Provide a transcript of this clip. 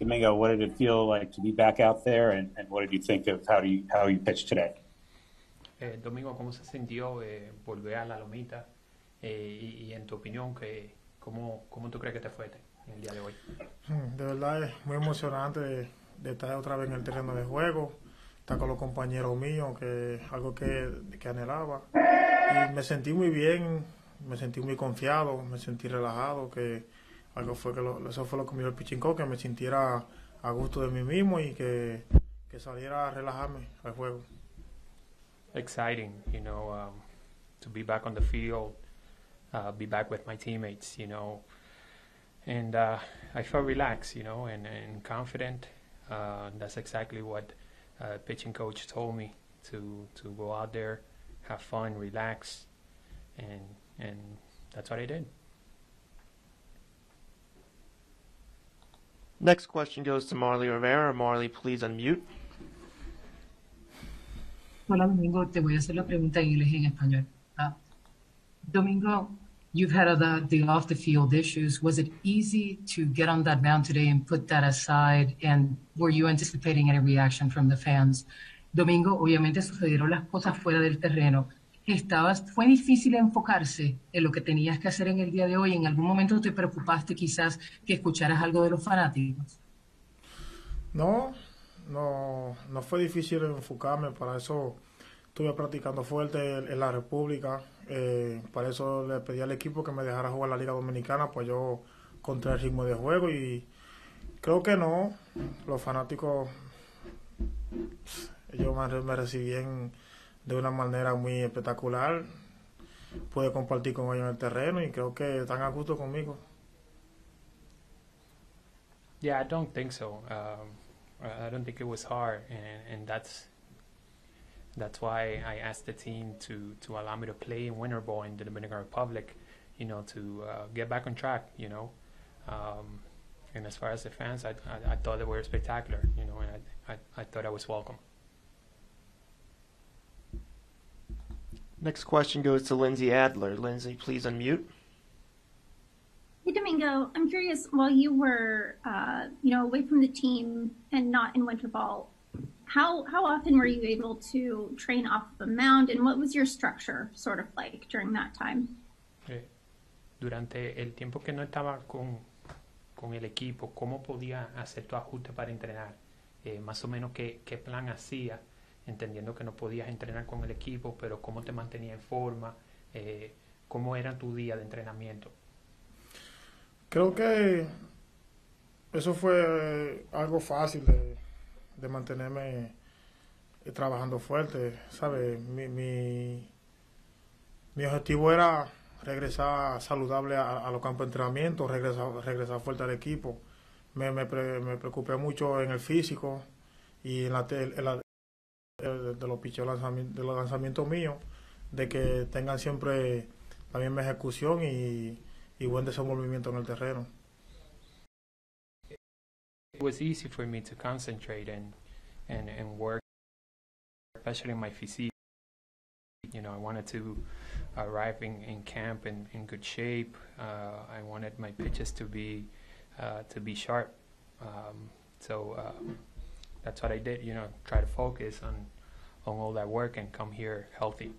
Domingo, what did it feel like to be back out there, and, and what did you think of how do you how you pitched today? Eh, Domingo, ¿cómo se sintió eh, volver a la lomita? Eh, y, y en tu opinión, que, ¿cómo, ¿cómo tú crees que te fue en el día de hoy? Mm, De verdad es muy emocionante de, de estar otra vez en el terreno de juego, estar con los compañeros míos, que es algo que, que anhelaba. Y me sentí muy bien, me sentí muy confiado, me sentí relajado, que algo fue que lo- eso fue lo que me dio el pitching coach, que me sintiera a gusto de mí mismo y que, que saliera a relajarme al juego. Exciting, you know, um, to be back on the field, uh, be back with my teammates, you know. And uh, I felt relaxed, you know, and, and confident. Uh, that's exactly what uh, pitching coach told me to to go out there, have fun, relax, and and that's what I did. Next question goes to Marley Rivera. Marley, please unmute. Hola Domingo, te voy a hacer la pregunta en inglés y en español. Ah, Domingo, you've had the, the off the field issues. Was it easy to get on that mound today and put that aside? And were you anticipating any reaction from the fans? Domingo, obviamente sucedieron las cosas fuera del terreno. Estabas, fue difícil enfocarse en lo que tenías que hacer en el día de hoy. ¿En algún momento te preocupaste quizás que escucharas algo de los fanáticos? No, no, no fue difícil enfocarme, para eso estuve practicando fuerte en, la República, eh, para eso le pedí al equipo que me dejara jugar la Liga Dominicana, pues yo contra el ritmo de juego y creo que no, los fanáticos, ellos me, me recibían de una manera muy espectacular, pude compartir con ellos en el terreno y creo que están a gusto conmigo. Yeah, I don't think so. Um, I don't think it was hard, and, and that's that's why I asked the team to, to allow me to play in winter ball in the Dominican Republic, you know, to uh, get back on track, you know. Um, and as far as the fans, I, I, I thought they were spectacular, you know, and I, I, I thought I was welcome. Next question goes to Lindsay Adler. Lindsay, please unmute. Hey Domingo, I'm curious. While you were, uh, you know, away from the team and not in winter ball, how how often were you able to train off the mound, and what was your structure sort of like during that time? Eh, durante el tiempo que no estaba con, con el equipo, ¿cómo podía hacer tu ajuste para entrenar? Eh, más o menos qué, qué plan hacía, entendiendo que no podías entrenar con el equipo, pero cómo te mantenía en forma, eh, cómo era tu día de entrenamiento. Creo que eso fue algo fácil de, mantenerme eh, trabajando fuerte, ¿sabes? Mi, objetivo era regresar saludable a, los campos de entrenamiento, regresar, fuerte al equipo. Me, me, pre- me preocupé mucho en el físico y en la, en la- de, de los lanzami- de los lanzamientos míos, de que tengan siempre la misma ejecución y, y buen desenvolvimiento en el terreno. It was easy for me to concentrate and, and, and work, especially my physique. You know, I wanted to arrive in, in camp in, in good shape. Uh, I wanted my pitches to be uh, to be sharp. Um, so um, that's what I did. You know, try to focus on on all that work and come here healthy.